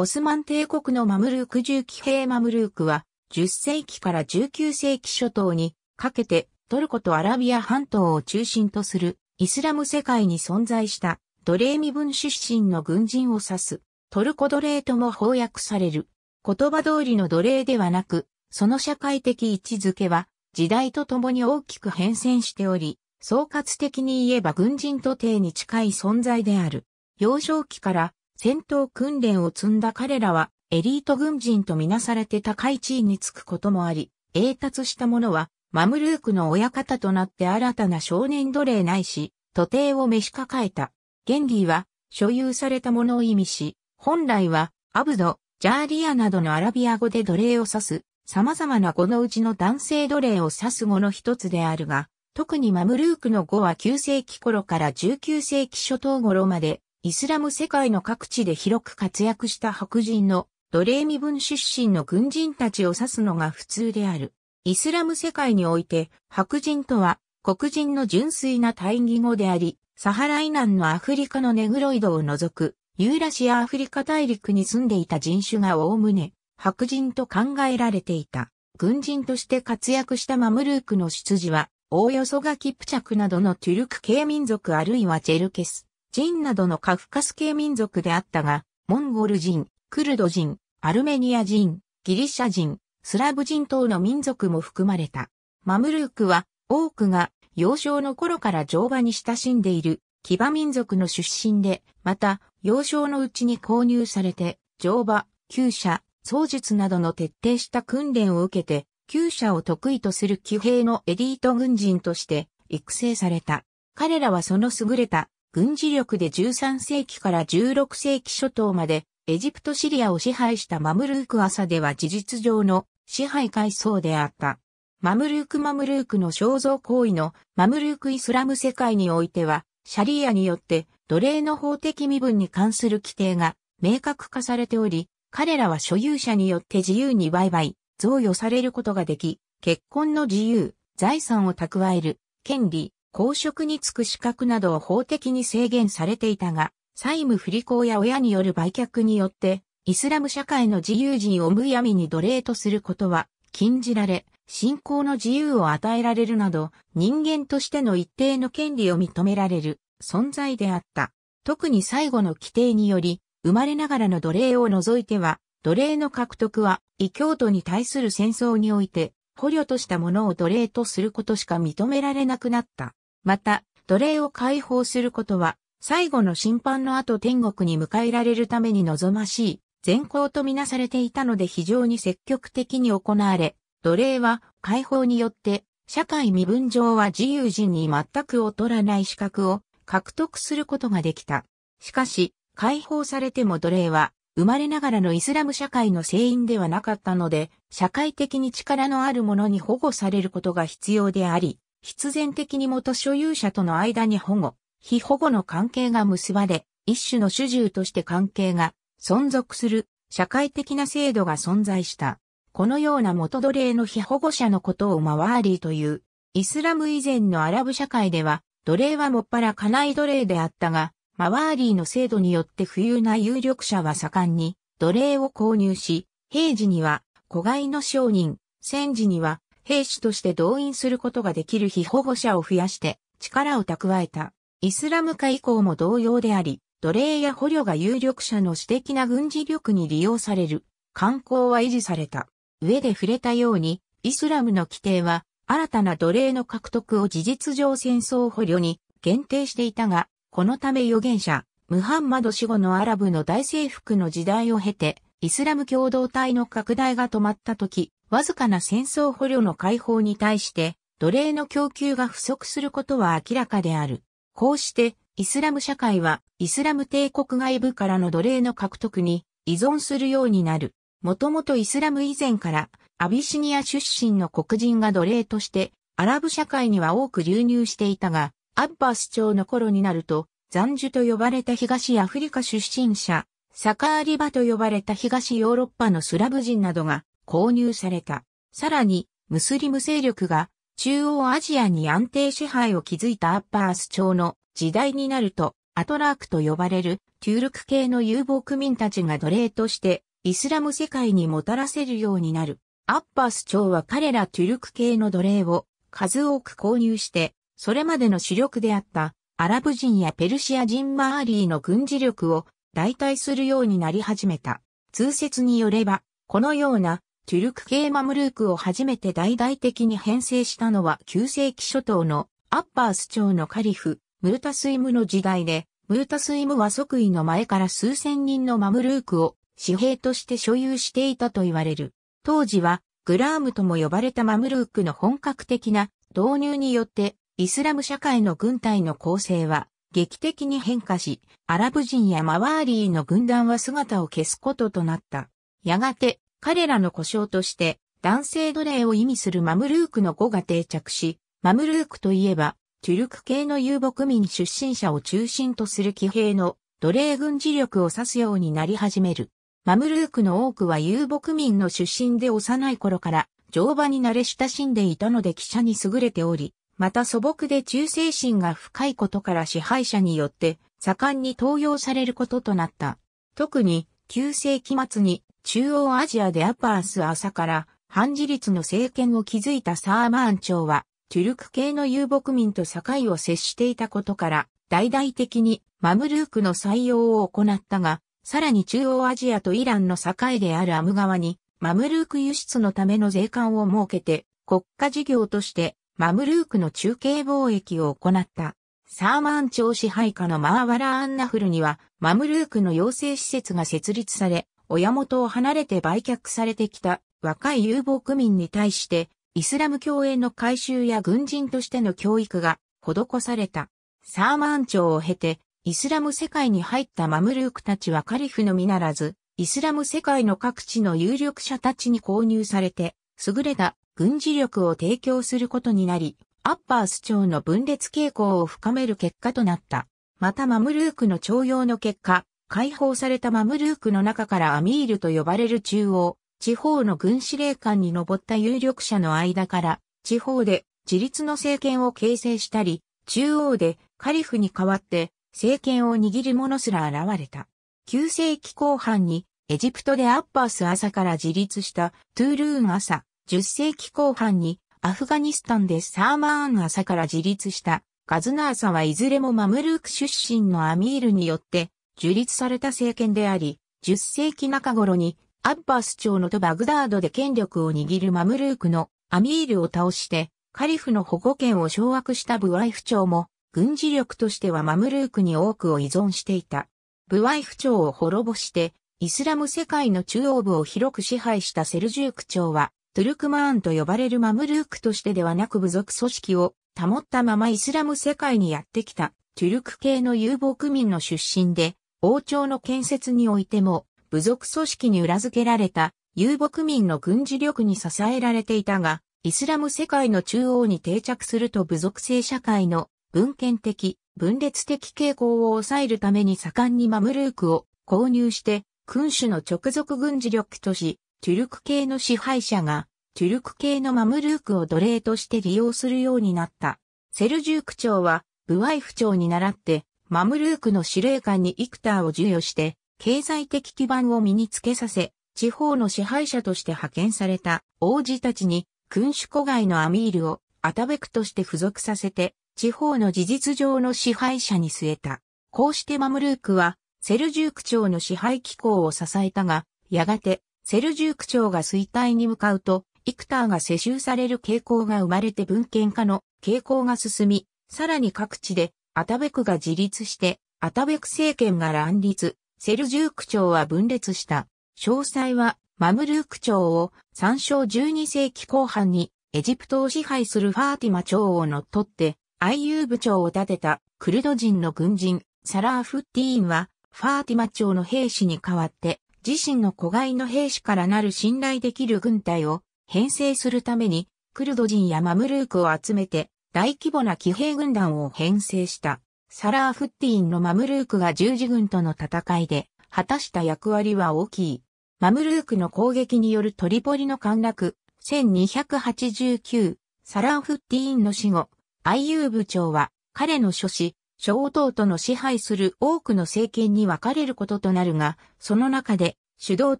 オスマン帝国のマムルーク重騎兵マムルークは、10世紀から19世紀初頭にかけてトルコとアラビア半島を中心とするイスラム世界に存在した奴隷身分出身の軍人を指すトルコ奴隷とも翻訳される言葉通りの奴隷ではなく、その社会的位置づけは時代とともに大きく変遷しており、総括的に言えば軍人と帝に近い存在である。幼少期から戦闘訓練を積んだ彼らはエリート軍人とみなされて高い地位につくこともあり、栄達した者はマムルークの親方となって新たな少年奴隷ないし、徒弟を召し抱えた。原理は所有されたものを意味し、本来はアブド、ジャーリアなどのアラビア語で奴隷を指す、様々な語のうちの男性奴隷を指す語の一つであるが、特にマムルークの語は9世紀頃から19世紀初頭頃までイスラム世界の各地で広く活躍した白人の奴隷身分出身の軍人たちを指すのが普通である。イスラム世界において白人とは黒人の純粋な対義語であり、サハラ以南のアフリカのネグロイドを除くユーラシアアフリカ大陸に住んでいた人種がおおむね白人と考えられていた。軍人として活躍したマムルークの出自は、おおよそがキプチャクなどのトゥルク系民族あるいはチェルケス、ジンなどのカフカス系民族であったが、モンゴル人、クルド人、アルメニア人、ギリシャ人、スラブ人等の民族も含まれた。マムルークは多くが幼少の頃から乗馬に親しんでいる騎馬民族の出身で、また幼少のうちに購入されて乗馬、厩舎、操術などの徹底した訓練を受けて、厩舎を得意とする騎兵のエリート軍人として育成された。彼らはその優れた軍事力で13世紀から16世紀初頭までエジプトシリアを支配したマムルーク朝では事実上の支配階層であった。マムルークマムルークの肖像行為のマムルークイスラム世界においては、シャリアによって奴隷の法的身分に関する規定が明確化されており、彼らは所有者によって自由に売買、贈与されることができ、結婚の自由、財産を蓄える、権利、公職に就く資格などを法的に制限されていたが、債務不履行や親による売却によって、イスラム社会の自由人をむやみに奴隷とすることは禁じられ、信仰の自由を与えられるなど、人間としての一定の権利を認められる存在であった。特に最後の規定により、生まれながらの奴隷を除いては、奴隷の獲得は異教徒に対する戦争において、捕虜としたものを奴隷とすることしか認められなくなった。また、奴隷を解放することは、最後の審判の後天国に迎えられるために望ましい、善行とみなされていたので非常に積極的に行われ、奴隷は解放によって、社会身分上は自由人に全く劣らない資格を獲得することができた。しかし、解放されても奴隷は、生まれながらのイスラム社会の成員ではなかったので、社会的に力のある者に保護されることが必要であり、必然的に元所有者との間に保護、非保護の関係が結ばれ、一種の主従として関係が存続する社会的な制度が存在した。このような元奴隷の非保護者のことをマワーリーという。イスラム以前のアラブ社会では、奴隷はもっぱら家内奴隷であったが、マワーリーの制度によって富裕な有力者は盛んに奴隷を購入し、平時には子飼いの商人、戦時には兵士として動員することができる非保護者を増やして力を蓄えた。イスラム化以降も同様であり、奴隷や捕虜が有力者の私的な軍事力に利用される。観光は維持された。上で触れたように、イスラムの規定は、新たな奴隷の獲得を事実上戦争捕虜に限定していたが、このため預言者、ムハンマド死後のアラブの大征服の時代を経て、イスラム共同体の拡大が止まった時、わずかな戦争捕虜の解放に対して、奴隷の供給が不足することは明らかである。こうして、イスラム社会は、イスラム帝国外部からの奴隷の獲得に依存するようになる。もともとイスラム以前から、アビシニア出身の黒人が奴隷として、アラブ社会には多く流入していたが、アッバス朝の頃になると、残樹と呼ばれた東アフリカ出身者、サカーリバと呼ばれた東ヨーロッパのスラブ人などが購入された。さらに、ムスリム勢力が中央アジアに安定支配を築いたアッバース朝の時代になると、アトラークと呼ばれるトゥールク系の遊牧民たちが奴隷としてイスラム世界にもたらせるようになる。アッバス朝は彼らトゥルク系の奴隷を数多く購入して、それまでの主力であったアラブ人やペルシア人マーリーの軍事力を代替するようになり始めた。通説によれば、このようなトゥルク系マムルークを初めて大々的に編成したのは9世紀初頭のアッバース朝のカリフ、ムータスイムの時代で、ムータスイムは即位の前から数千人のマムルークを紙幣として所有していたと言われる。当時はグラームとも呼ばれたマムルークの本格的な導入によってイスラム社会の軍隊の構成は劇的に変化し、アラブ人やマワーリーの軍団は姿を消すこととなった。やがて彼らの故障として男性奴隷を意味するマムルークの語が定着し、マムルークといえばトゥルク系の遊牧民出身者を中心とする騎兵の奴隷軍事力を指すようになり始める。マムルークの多くは遊牧民の出身で幼い頃から乗馬に慣れ親しんでいたので記者に優れており、また素朴で忠誠心が深いことから支配者によって盛んに登用されることとなった。特に9世紀末に中央アジアでアパース朝から反自立の政権を築いたサーマーン朝はトゥルク系の遊牧民と境を接していたことから大々的にマムルークの採用を行ったがさらに中央アジアとイランの境であるアム川に、マムルーク輸出のための税関を設けて、国家事業としてマムルークの中継貿易を行った。サーマーン朝支配下のマーワラ・アンナフルには、マムルークの養成施設が設立され、親元を離れて売却されてきた若い遊牧民に対して、イスラム教への改宗や軍人としての教育が施された。サーマン朝を経て、イスラム世界に入ったマムルークたちはカリフのみならず、イスラム世界の各地の有力者たちに購入されて、優れた軍事力を提供することになり、アッパース朝の分裂傾向を深める結果となった。またマムルークの徴用の結果、解放されたマムルークの中からアミールと呼ばれる中央、地方の軍司令官に上った有力者の間から、地方で自立の政権を形成したり、中央でカリフに代わって政権を握る者すら現れた。9世紀後半にエジプトでアッパース朝から自立したトゥールーン朝、10世紀後半にアフガニスタンでサーマーン朝から自立したガズナーサはいずれもマムルーク出身のアミールによって樹立された政権であり、10世紀中頃にアッバス朝のとバグダードで権力を握るマムルークのアミールを倒してカリフの保護権を掌握したブワイフ朝も軍事力としてはマムルークに多くを依存していた。ブワイフ朝を滅ぼして、イスラム世界の中央部を広く支配したセルジューク朝は、トゥルクマーンと呼ばれるマムルークとしてではなく部族組織を保ったままイスラム世界にやってきたトゥルク系の遊牧民の出身で、王朝の建設においても部族組織に裏付けられた遊牧民の軍事力に支えられていたが、イスラム世界の中央に定着すると部族性社会の文献的、分裂的傾向を抑えるために盛んにマムルークを購入して、君主の直属軍事力とし、トゥルク系の支配者が、トゥルク系のマムルークを奴隷として利用するようになった。セルジューク朝は、ブワイフ朝に倣って、マムルークの司令官にイクターを授与して、経済的基盤を身につけさせ、地方の支配者として派遣された王子たちに、君主古外のアミールをアタベクとして付属させて、地方の事実上の支配者に据えた。こうしてマムルークは、セルジューク朝の支配機構を支えたが、やがて、セルジューク朝が衰退に向かうと、イクターが世襲される傾向が生まれて文献化の傾向が進み、さらに各地でアタベクが自立して、アタベク政権が乱立、セルジューク朝は分裂した。詳細は、マムルーク朝を参照12世紀後半にエジプトを支配するファーティマ朝を乗っ取って、アイユー部長を建てた。クルド人の軍人、サラーフッティーンは、ファーティマ朝の兵士に代わって、自身の子飼いの兵士からなる信頼できる軍隊を編成するために、クルド人やマムルークを集めて、大規模な騎兵軍団を編成した。サラーフッティーンのマムルークが十字軍との戦いで、果たした役割は大きい。マムルークの攻撃によるトリポリの陥落、1289、サラーフッティーンの死後、アイユー部長は彼の書士、小弟の支配する多くの政権に分かれることとなるが、その中で主導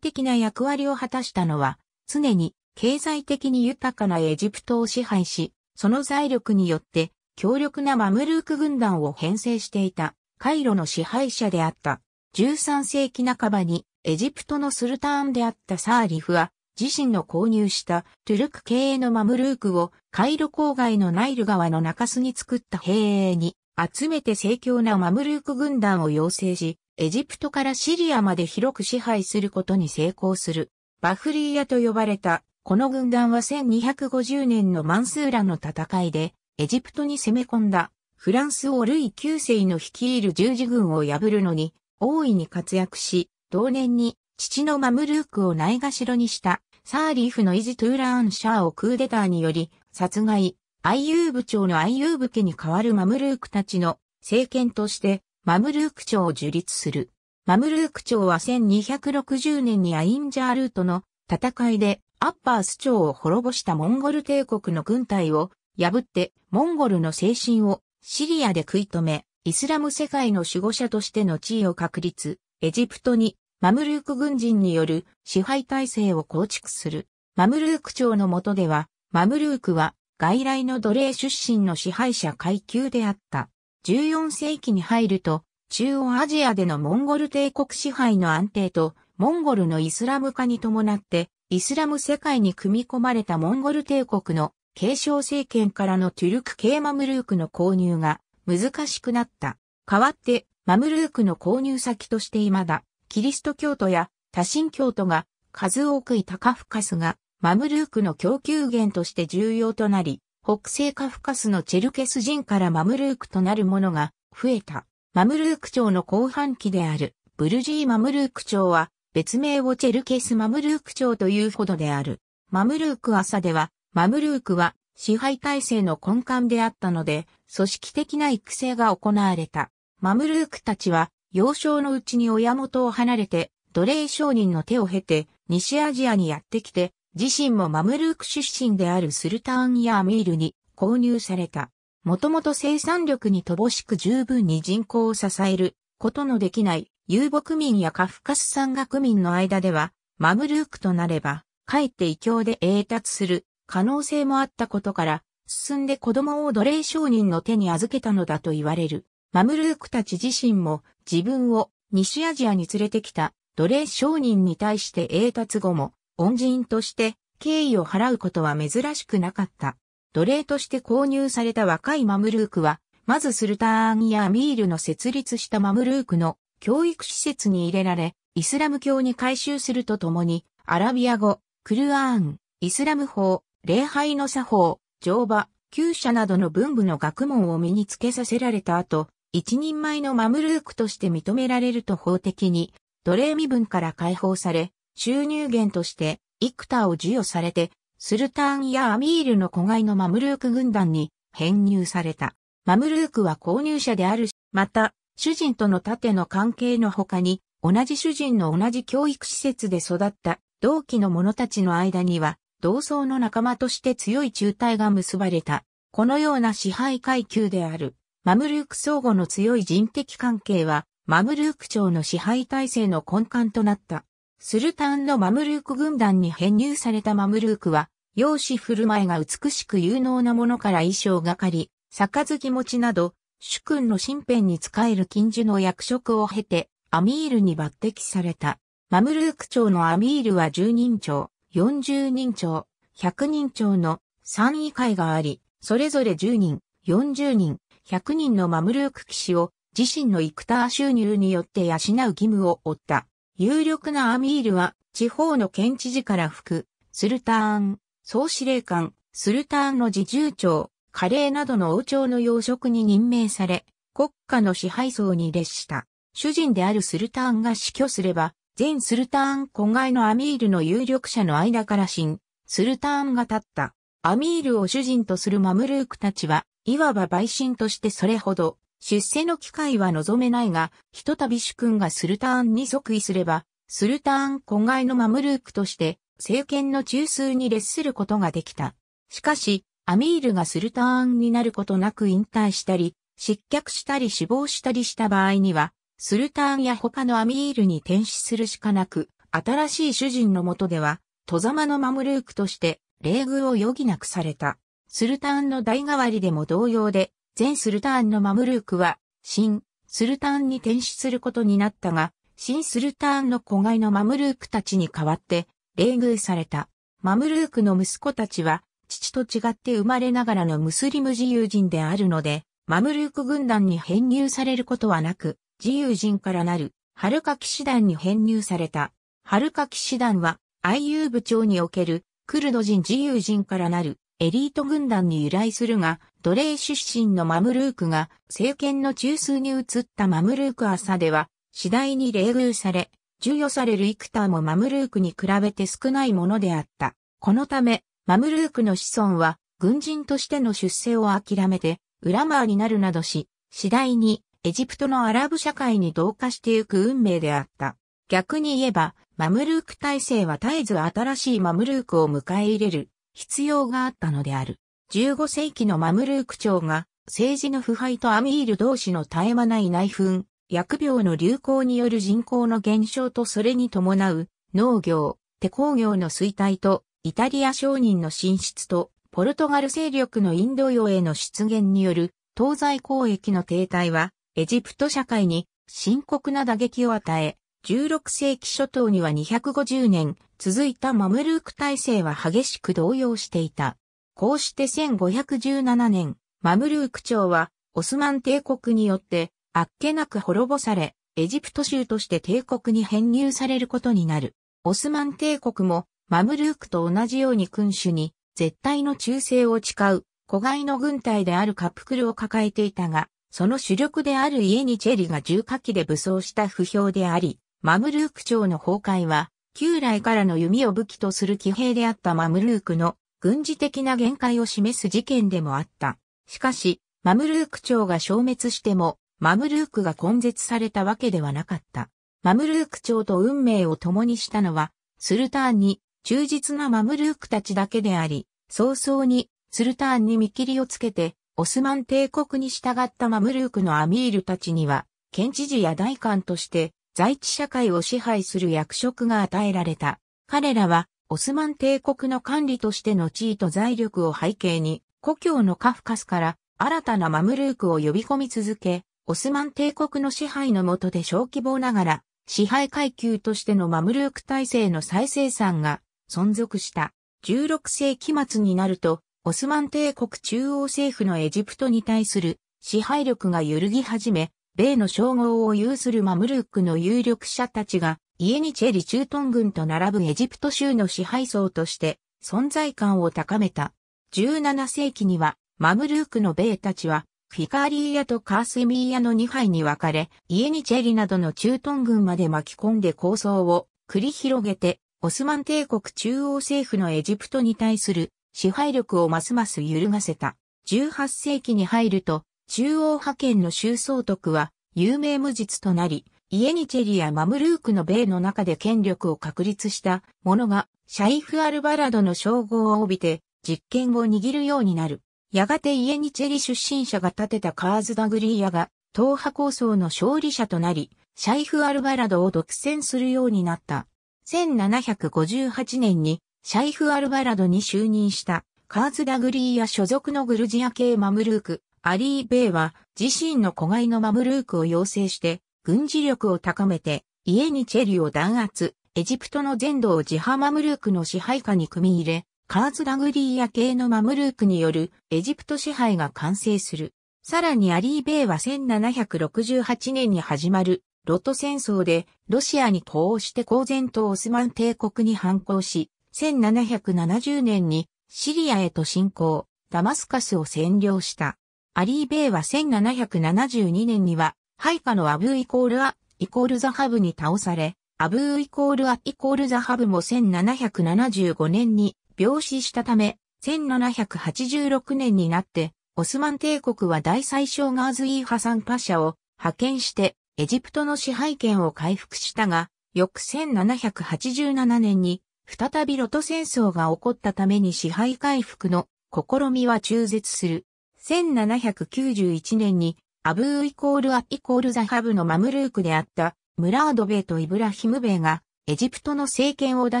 的な役割を果たしたのは、常に経済的に豊かなエジプトを支配し、その財力によって強力なマムルーク軍団を編成していたカイロの支配者であった。13世紀半ばにエジプトのスルターンであったサーリフは自身の購入したトゥルク系のマムルークをカイロ郊外のナイル川の中州に作った兵営に集めて盛況なマムルーク軍団を養成し、エジプトからシリアまで広く支配することに成功する。バフリーヤと呼ばれた、この軍団は1250年のマンスーラの戦いで、エジプトに攻め込んだ、フランス王ルイ9世の率いる十字軍を破るのに、大いに活躍し、同年に父のマムルークをないがしろにした。サーリフの遺児トゥーラーンシャーをクーデターにより殺害、アイユーブ朝のアイユーブ家に代わるマムルークたちの政権としてマムルーク朝を樹立する。マムルーク朝は1260年にアインジャールートの戦いでアッパース朝を滅ぼしたモンゴル帝国の軍隊を破ってモンゴルの精神をシリアで食い止め、イスラム世界の守護者としての地位を確立、エジプトにマムルーク軍人による支配体制を構築する。マムルーク朝の下では、マムルークは外来の奴隷出身の支配者階級であった。14世紀に入ると、中央アジアでのモンゴル帝国支配の安定と、モンゴルのイスラム化に伴って、イスラム世界に組み込まれたモンゴル帝国の継承政権からのトゥルク系マムルークの購入が難しくなった。代わって、マムルークの購入先として未だ、キリスト教徒や多神教徒が数多くいたカフカスがマムルークの供給源として重要となり、北西カフカスのチェルケス人からマムルークとなるものが増えた。マムルーク朝の後半期であるブルジーマムルーク朝は別名をチェルケスマムルーク朝というほどである。マムルーク朝ではマムルークは支配体制の根幹であったので組織的な育成が行われた。マムルークたちは幼少のうちに親元を離れて、奴隷商人の手を経て、西アジアにやってきて、自身もマムルーク出身であるスルターンやアミールに購入された。もともと生産力に乏しく十分に人口を支えることのできない遊牧民やカフカス山岳民の間では、マムルークとなれば、かえって異教で栄達する可能性もあったことから、進んで子供を奴隷商人の手に預けたのだと言われる。マムルークたち自身も自分を西アジアに連れてきた奴隷商人に対して栄達後も恩人として敬意を払うことは珍しくなかった。奴隷として購入された若いマムルークは、まずスルターンやミールの設立したマムルークの教育施設に入れられ、イスラム教に改宗するとともに、アラビア語、クルアーン、イスラム法、礼拝の作法、乗馬、旧社などの文部の学問を身につけさせられた後、一人前のマムルークとして認められると法的に奴隷身分から解放され、収入源として幾多を授与されて、スルターンやアミールの子飼いのマムルーク軍団に編入された。マムルークは購入者であるし、また、主人との盾の関係の他に、同じ主人の同じ教育施設で育った同期の者たちの間には、同窓の仲間として強い中隊が結ばれた。このような支配階級である。マムルーク相互の強い人的関係は、マムルーク朝の支配体制の根幹となった。スルタンのマムルーク軍団に編入されたマムルークは、容姿振る舞いが美しく有能なものから衣装がかり、杯持ちなど、主君の身辺に仕える禁樹の役職を経て、アミールに抜擢された。マムルーク朝のアミールは10人朝、40人朝、100人朝の3位会があり、それぞれ10人、40人、100人のマムルーク騎士を自身のイクター収入によって養う義務を負った。有力なアミールは地方の県知事から吹く、スルターン、総司令官、スルターンの自重長、カレーなどの王朝の要職に任命され、国家の支配層に列した。主人であるスルターンが死去すれば、全スルターン子飼いのアミールの有力者の間から新、スルターンが立った。アミールを主人とするマムルークたちは、いわば陪審としてそれほど、出世の機会は望めないが、ひとたび主君がスルターンに即位すれば、スルターン子飼いのマムルークとして、政権の中枢に列することができた。しかし、アミールがスルターンになることなく引退したり、失脚したり死亡したりした場合には、スルターンや他のアミールに転死するしかなく、新しい主人のもとでは、戸様のマムルークとして、礼遇を余儀なくされた。スルターンの代替わりでも同様で、全スルターンのマムルークは、新スルターンに転死することになったが、新スルターンの子飼いのマムルークたちに代わって、礼遇された。マムルークの息子たちは、父と違って生まれながらのムスリム自由人であるので、マムルーク軍団に編入されることはなく、自由人からなる、ハルカ騎士団に編入された。ハルカ騎士団は、アイユー部長における、クルド人自由人からなる、エリート軍団に由来するが、奴隷出身のマムルークが、政権の中枢に移ったマムルーク朝では、次第に冷遇され、授与される幾多もマムルークに比べて少ないものであった。このため、マムルークの子孫は、軍人としての出世を諦めて、ウラマーになるなどし、次第にエジプトのアラブ社会に同化してゆく運命であった。逆に言えば、マムルーク体制は絶えず新しいマムルークを迎え入れる必要があったのである。15世紀のマムルーク朝が政治の腐敗とアミール同士の絶え間ない内紛、疫病の流行による人口の減少とそれに伴う農業、手工業の衰退とイタリア商人の進出とポルトガル勢力のインド洋への出現による東西交易の停滞はエジプト社会に深刻な打撃を与え、16世紀初頭には250年続いたマムルーク体制は激しく動揺していた。こうして1517年、マムルーク朝はオスマン帝国によってあっけなく滅ぼされ、エジプト州として帝国に編入されることになる。オスマン帝国もマムルークと同じように君主に絶対の忠誠を誓う子飼いの軍隊であるカプクルを抱えていたが、その主力である家にチェリが重火器で武装した不評であり、マムルーク朝の崩壊は、旧来からの弓を武器とする騎兵であったマムルークの軍事的な限界を示す事件でもあった。しかし、マムルーク朝が消滅しても、マムルークが根絶されたわけではなかった。マムルーク朝と運命を共にしたのは、スルターンに忠実なマムルークたちだけであり、早々にスルターンに見切りをつけて、オスマン帝国に従ったマムルークのアミールたちには、県知事や大官として在地社会を支配する役職が与えられた。彼らは、オスマン帝国の管理としての地位と財力を背景に、故郷のカフカスから新たなマムルークを呼び込み続け、オスマン帝国の支配の下で小規模ながら、支配階級としてのマムルーク体制の再生産が存続した。16世紀末になると、オスマン帝国中央政府のエジプトに対する支配力が揺るぎ始め、米の称号を有するマムルークの有力者たちが、イエニチェリ駐屯軍と並ぶエジプト州の支配層として存在感を高めた。17世紀には、マムルークの米たちは、フィカーリーヤとカースミーヤの2杯に分かれ、イエニチェリなどの駐屯軍まで巻き込んで構想を繰り広げて、オスマン帝国中央政府のエジプトに対する支配力をますます揺るがせた。18世紀に入ると、中央派遣の州総督は有名無実となり、イエニチェリやマムルークの米の中で権力を確立した者がシャイフ・アルバラドの称号を帯びて実権を握るようになる。やがてイエニチェリ出身者が建てたカーズ・ダグリーヤが党派構想の勝利者となり、シャイフ・アルバラドを独占するようになった。1758年にシャイフ・アルバラドに就任したカーズ・ダグリーヤ所属のグルジア系マムルーク、アリー・ベイは自身の子飼いのマムルークを要請して軍事力を高めて家にチェリを弾圧、エジプトの全土を自ハマムルークの支配下に組み入れ、カーズ・ラグリーヤ系のマムルークによるエジプト支配が完成する。さらにアリー・ベイは1768年に始まるロト戦争でロシアにこうして公然とオスマン帝国に反抗し、1770年にシリアへと侵攻、ダマスカスを占領した。アリー・ベイは1772年には、配下のアブーイコールアイコールザハブに倒され、アブーイコールアイコールザハブも1775年に病死したため、1786年になって、オスマン帝国は大宰相ガーズイー・ハサン・パシャを派遣して、エジプトの支配権を回復したが、翌1787年に、再びロト戦争が起こったために支配回復の試みは中絶する。1791年にアブーイコールアイコールザハブのマムルークであったムラードベイとイブラヒムベイがエジプトの政権を奪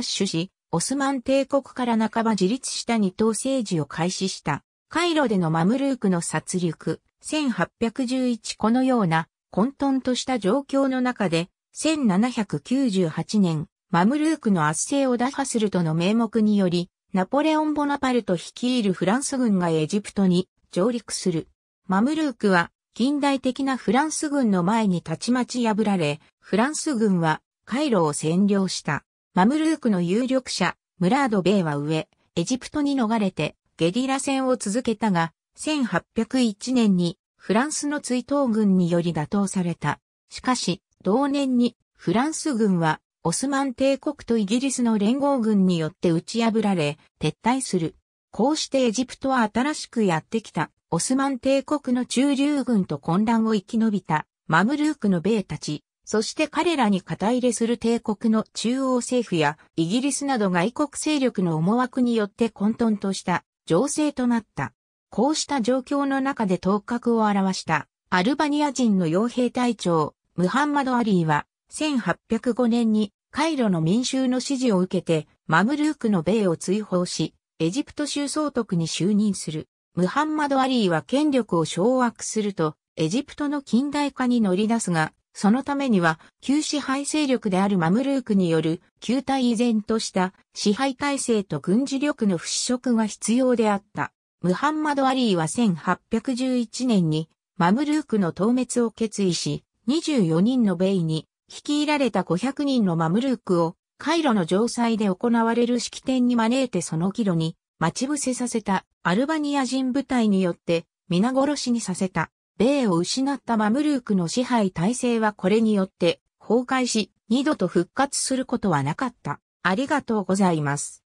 取し、オスマン帝国から半ば自立した二党政治を開始した。カイロでのマムルークの殺戮、1811このような混沌とした状況の中で、1798年、マムルークの圧政を打破するとの名目により、ナポレオン・ボナパルト率いるフランス軍がエジプトに上陸する。マムルークは近代的なフランス軍の前にたちまち破られ、フランス軍はカイロを占領した。マムルークの有力者、ムラード・ベイは上、エジプトに逃れてゲリラ戦を続けたが、1801年にフランスの追悼軍により打倒された。しかし、同年にフランス軍はオスマン帝国とイギリスの連合軍によって打ち破られ、撤退する。こうしてエジプトは新しくやってきた、オスマン帝国の中流軍と混乱を生き延びた、マムルークの兵たち、そして彼らに肩入れする帝国の中央政府やイギリスなど外国勢力の思惑によって混沌とした情勢となった。こうした状況の中で頭角を現したアルバニア人の傭兵隊長、ムハンマド・アリーは1805年にカイロの民衆の指示を受けてマムルークの米を追放し、エジプト州総督に就任する。ムハンマド・アリーは権力を掌握すると、エジプトの近代化に乗り出すが、そのためには、旧支配勢力であるマムルークによる、旧体依然とした支配体制と軍事力の払拭が必要であった。ムハンマド・アリーは1811年に、マムルークの討滅を決意し、24人のベイに率いられた500人のマムルークをカイロの城塞で行われる式典に招いてその帰路に待ち伏せさせたアルバニア人部隊によって皆殺しにさせた。米を失ったマムルークの支配体制はこれによって崩壊し二度と復活することはなかった。ありがとうございます。